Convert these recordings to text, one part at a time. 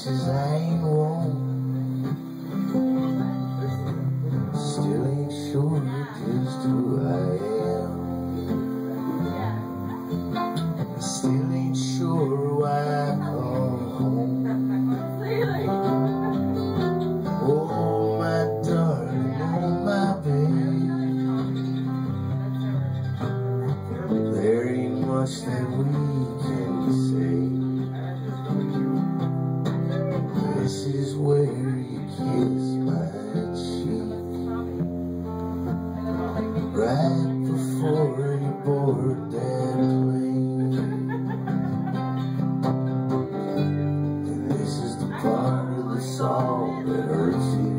says I ain't wrong. Still ain't sure just who I am. Still ain't sure why I come home. Oh, my darling, oh, my babe. There ain't much that we can Right before you board that plane. And this is the part of the song that hurts you.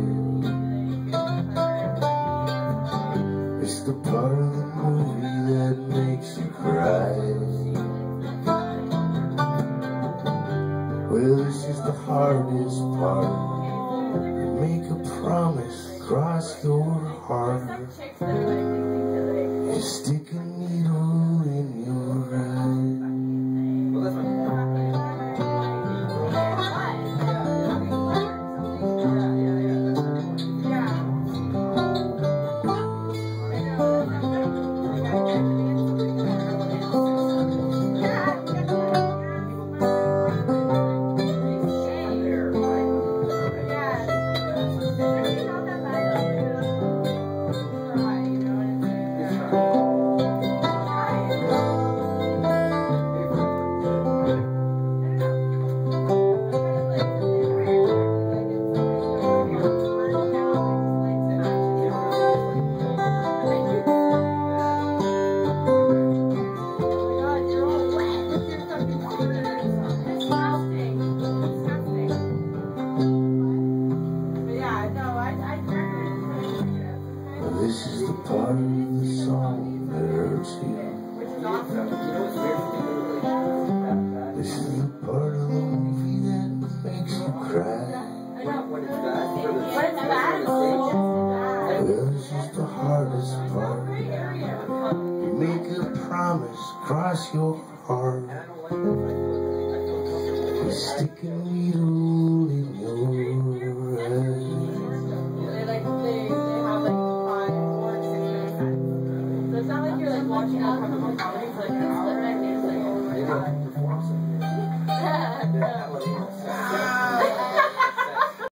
It's the part of the movie that makes you cry. Well, this is the hardest part. Make a promise, cross your heart. You stick a needle this is the part of the song that hurts you. This is the part of the movie that makes you cry. Well, this is the hardest part. You make a promise, cross your heart. A needle Thank you.